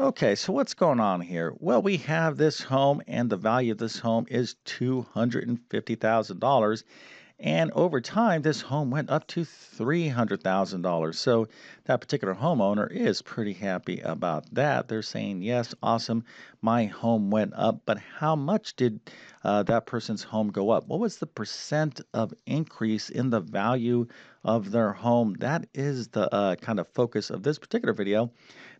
Okay, so what's going on here? Well, we have this home, and the value of this home is $250,000. And over time, this home went up to $300,000. So that particular homeowner is pretty happy about that. They're saying, Yes, awesome, my home went up. But how much did uh, that person's home go up? What was the percent of increase in the value of their home? That is the uh, kind of focus of this particular video.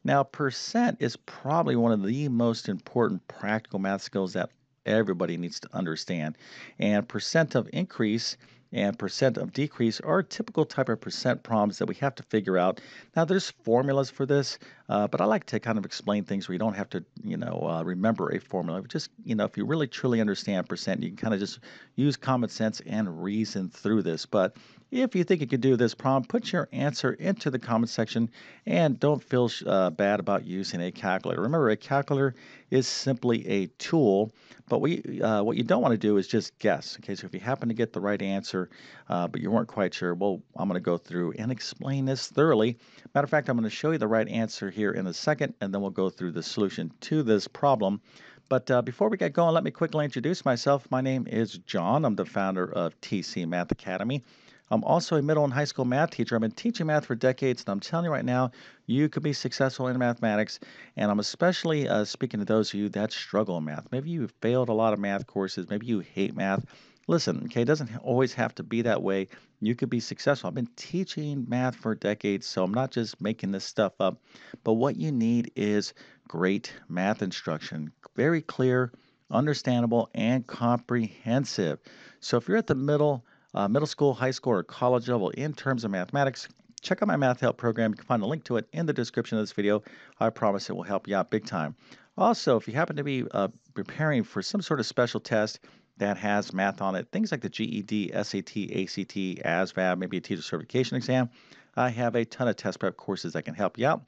Now, percent is probably one of the most important practical math skills that everybody needs to understand. And percent of increase and percent of decrease are typical type of percent problems that we have to figure out. Now, there's formulas for this, uh, but I like to kind of explain things where you don't have to, you know, uh, remember a formula. Just, you know, if you really truly understand percent, you can kind of just use common sense and reason through this. But if you think you could do this problem, put your answer into the comment section and don't feel uh, bad about using a calculator. Remember, a calculator is simply a tool, but we, uh, what you don't want to do is just guess. Okay, so if you happen to get the right answer, uh, but you weren't quite sure, well, I'm going to go through and explain this thoroughly. Matter of fact, I'm going to show you the right answer here in a second, and then we'll go through the solution to this problem. But uh, before we get going, let me quickly introduce myself. My name is John. I'm the founder of TC Math Academy. I'm also a middle and high school math teacher. I've been teaching math for decades, and I'm telling you right now, you could be successful in mathematics. And I'm especially uh, speaking to those of you that struggle in math. Maybe you failed a lot of math courses, maybe you hate math. Listen, okay, it doesn't always have to be that way. You could be successful. I've been teaching math for decades, so I'm not just making this stuff up. But what you need is great math instruction, very clear, understandable, and comprehensive. So if you're at the middle, uh, middle school, high school, or college level in terms of mathematics, check out my Math Help program. You can find a link to it in the description of this video. I promise it will help you out big time. Also, if you happen to be uh, preparing for some sort of special test that has math on it, things like the GED, SAT, ACT, ASVAB, maybe a teacher certification exam, I have a ton of test prep courses that can help you out.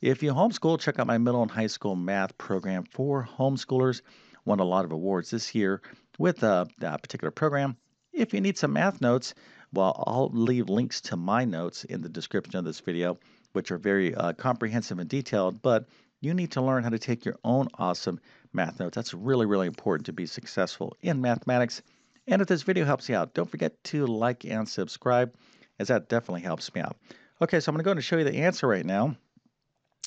If you homeschool, check out my middle and high school math program for homeschoolers. Won a lot of awards this year with uh, that particular program. If you need some math notes, well, I'll leave links to my notes in the description of this video, which are very uh, comprehensive and detailed, but you need to learn how to take your own awesome math notes. That's really, really important to be successful in mathematics. And if this video helps you out, don't forget to like and subscribe, as that definitely helps me out. Okay, so I'm going to go and show you the answer right now.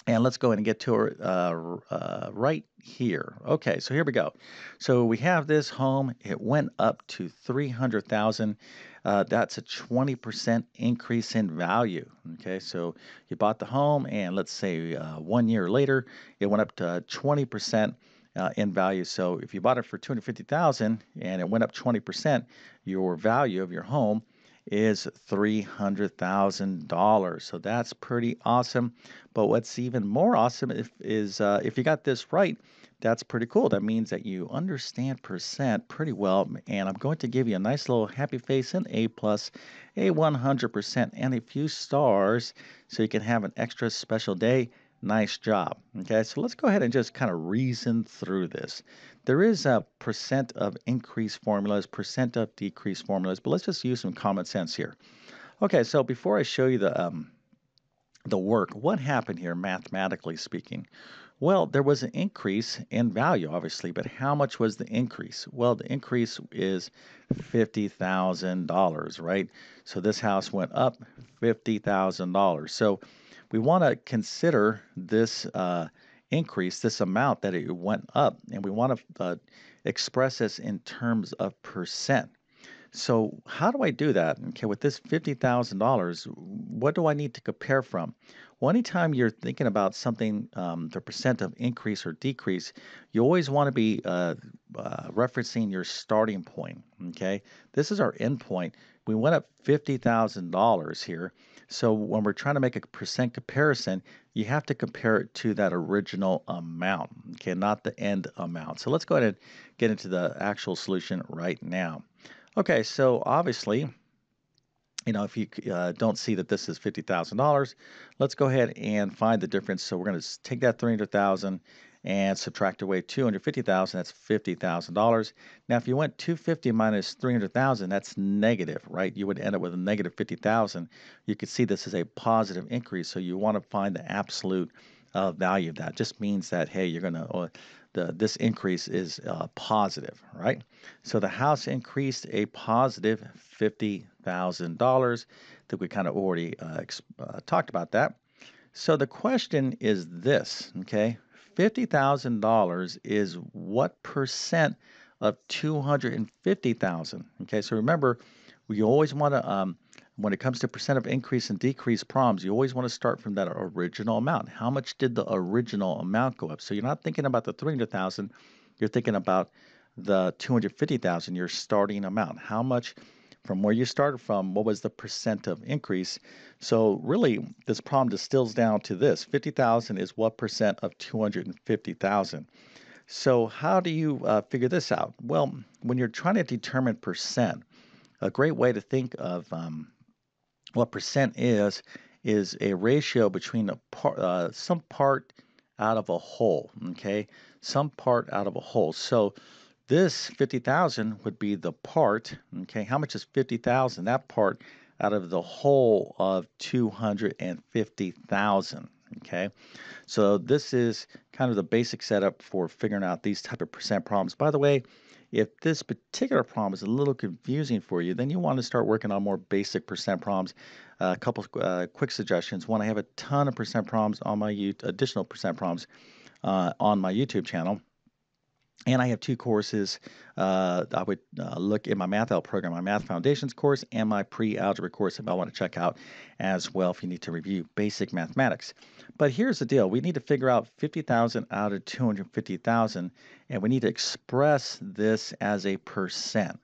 And let's go ahead and get to it uh, uh, right here. Okay, so here we go. So we have this home. It went up to 300,000. Uh, that's a 20% increase in value. Okay, so you bought the home, and let's say uh, one year later, it went up to 20%. Uh, in value. So if you bought it for 250,000 and it went up 20%, your value of your home is $300,000. So that's pretty awesome. But what's even more awesome if, is uh, if you got this right, that's pretty cool. That means that you understand percent pretty well. And I'm going to give you a nice little happy face and A plus, a 100%, and a few stars so you can have an extra special day Nice job. Okay, so let's go ahead and just kind of reason through this. There is a percent of increase formulas, percent of decrease formulas, but let's just use some common sense here. Okay, so before I show you the um, the work, what happened here mathematically speaking? Well, there was an increase in value, obviously, but how much was the increase? Well, the increase is $50,000, right? So this house went up $50,000. So we want to consider this uh, increase, this amount that it went up, and we want to uh, express this in terms of percent. So how do I do that? Okay, with this $50,000, what do I need to compare from? Well, anytime you're thinking about something, um, the percent of increase or decrease, you always want to be uh, uh, referencing your starting point. Okay, this is our end point. We went up $50,000 here. So when we're trying to make a percent comparison, you have to compare it to that original amount, okay, not the end amount. So let's go ahead and get into the actual solution right now. Okay, so obviously, you know, if you uh, don't see that this is $50,000, let's go ahead and find the difference. So we're going to take that 300,000 and subtract away 250,000, that's $50,000. Now, if you went 250 minus 300,000, that's negative, right? You would end up with a negative 50,000. You could see this is a positive increase, so you want to find the absolute uh, value of that. Just means that hey, you're gonna uh, the this increase is uh, positive, right? So the house increased a positive positive fifty thousand dollars. I think we kind of already uh, uh, talked about that. So the question is this, okay? Fifty thousand dollars is what percent of two hundred and fifty thousand? Okay, so remember, we always want to um, when it comes to percent of increase and decrease problems, you always want to start from that original amount. How much did the original amount go up? So you're not thinking about the 300,000, you're thinking about the 250,000, your starting amount. How much from where you started from, what was the percent of increase? So really, this problem distills down to this. 50,000 is what percent of 250,000? So how do you uh, figure this out? Well, when you're trying to determine percent, a great way to think of um, what percent is is a ratio between a part, uh, some part out of a whole. Okay, some part out of a whole. So this 50,000 would be the part. Okay, how much is 50,000? That part out of the whole of 250,000. Okay, so this is kind of the basic setup for figuring out these type of percent problems. By the way, if this particular problem is a little confusing for you, then you want to start working on more basic percent problems. Uh, a couple uh, quick suggestions. One, I have a ton of percent problems on my additional percent problems uh, on my YouTube channel. And I have two courses. Uh, I would uh, look in my Math Help program, my Math Foundations course, and my pre algebra course if I want to check out as well if you need to review basic mathematics. But here's the deal we need to figure out 50,000 out of 250,000, and we need to express this as a percent.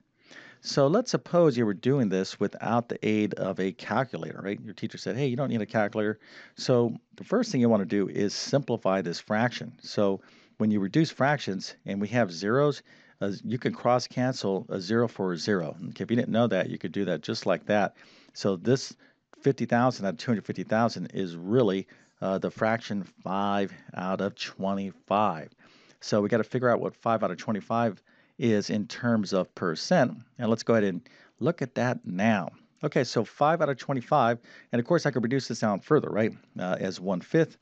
So let's suppose you were doing this without the aid of a calculator, right? Your teacher said, hey, you don't need a calculator. So the first thing you want to do is simplify this fraction. So when you reduce fractions and we have zeros, uh, you can cross cancel a zero for a zero. Okay, if you didn't know that, you could do that just like that. So this 50,000 out of 250,000 is really uh, the fraction 5 out of 25. So we got to figure out what 5 out of 25 is in terms of percent. And let's go ahead and look at that now. Okay, so 5 out of 25, and of course I could reduce this down further, right, uh, as 1 fifth.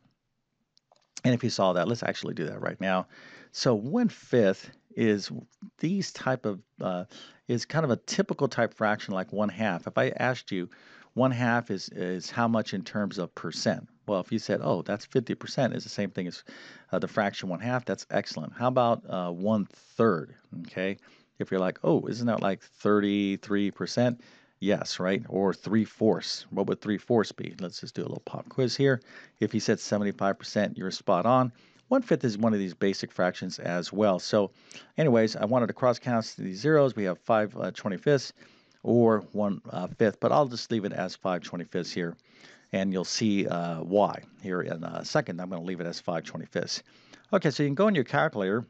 And if you saw that, let's actually do that right now. So one fifth is these type of uh, is kind of a typical type fraction like one half. If I asked you, one half is is how much in terms of percent? Well, if you said, oh, that's 50% is the same thing as uh, the fraction one half, that's excellent. How about uh, one third? Okay, if you're like, oh, isn't that like 33%? Yes, right? Or three fourths. What would three fourths be? Let's just do a little pop quiz here. If you said 75%, you're spot on. One fifth is one of these basic fractions as well. So, anyways, I wanted to cross count these zeros. We have 5 uh, 25ths or 1 uh, fifth, but I'll just leave it as 5 25ths here. And you'll see uh, why here in a second. I'm going to leave it as 5 25ths. Okay, so you can go in your calculator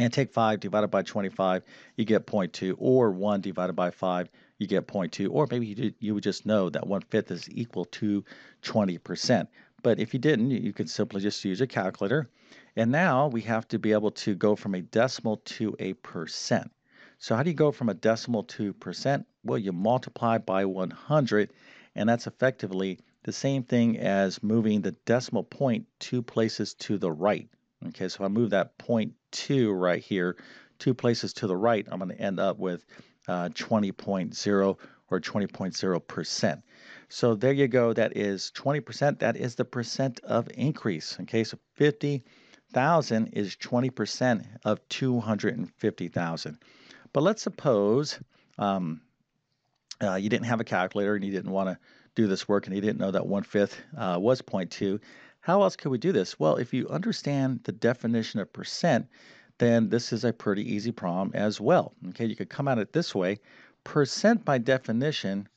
and take 5 divided by 25, you get 0.2, or 1 divided by 5, you get 0.2, or maybe you, did, you would just know that one fifth is equal to 20%. But if you didn't, you could simply just use a calculator. And now we have to be able to go from a decimal to a percent. So how do you go from a decimal to percent? Well, you multiply by 100, and that's effectively the same thing as moving the decimal point two places to the right. Okay, so if I move that point two right here, two places to the right, I'm going to end up with uh, 20.0 or 20.0%. So there you go. That is 20%. That is the percent of increase. Okay, so 50,000 is 20% of 250,000. But let's suppose um, uh, you didn't have a calculator and you didn't want to do this work and you didn't know that one fifth uh, was 0.2. How else could we do this? Well, if you understand the definition of percent, then this is a pretty easy problem as well. Okay, you could come at it this way. Percent by definition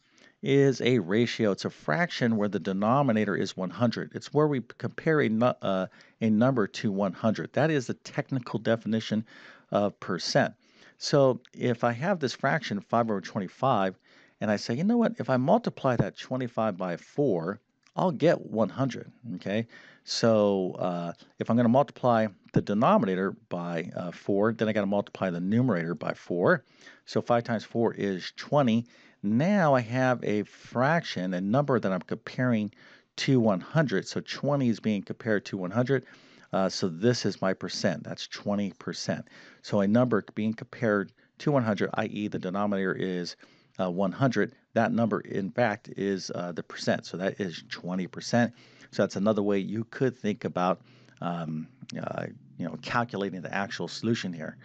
is a ratio. It's a fraction where the denominator is 100. It's where we compare a, uh, a number to 100. That is the technical definition of percent. So if I have this fraction 5 over 25, and I say, you know what, if I multiply that 25 by 4, I'll get 100. Okay, so uh, if I'm going to multiply the denominator by uh, 4, then I got to multiply the numerator by 4. So 5 times 4 is 20. Now I have a fraction, a number that I'm comparing to 100. So 20 is being compared to 100. Uh, so this is my percent. That's 20%. So a number being compared to 100, i.e., the denominator is uh, 100. That number, in fact, is uh, the percent. So that is 20%. So that's another way you could think about, um, uh, you know, calculating the actual solution here.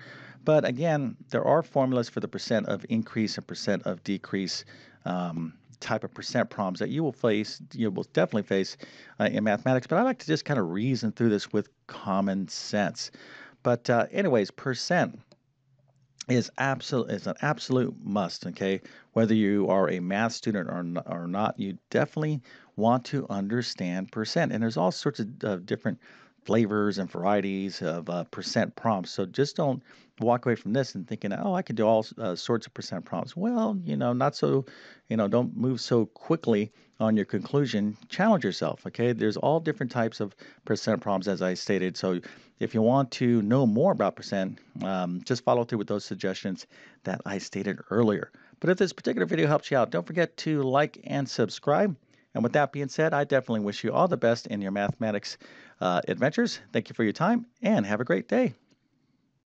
But again, there are formulas for the percent of increase and percent of decrease. Um, type of percent problems that you will face, you will definitely face uh, in mathematics. But I like to just kind of reason through this with common sense. But uh, anyways, percent is absolute is an absolute must. Okay, whether you are a math student or not, or not, you definitely want to understand percent. And there's all sorts of uh, different flavors and varieties of uh, percent prompts. So just don't walk away from this and thinking, oh, I can do all uh, sorts of percent prompts. Well, you know, not so, you know, don't move so quickly on your conclusion. Challenge yourself, okay? There's all different types of percent prompts, as I stated. So if you want to know more about percent, um, just follow through with those suggestions that I stated earlier. But if this particular video helps you out, don't forget to like and subscribe. And with that being said, I definitely wish you all the best in your mathematics uh, adventures. Thank you for your time and have a great day.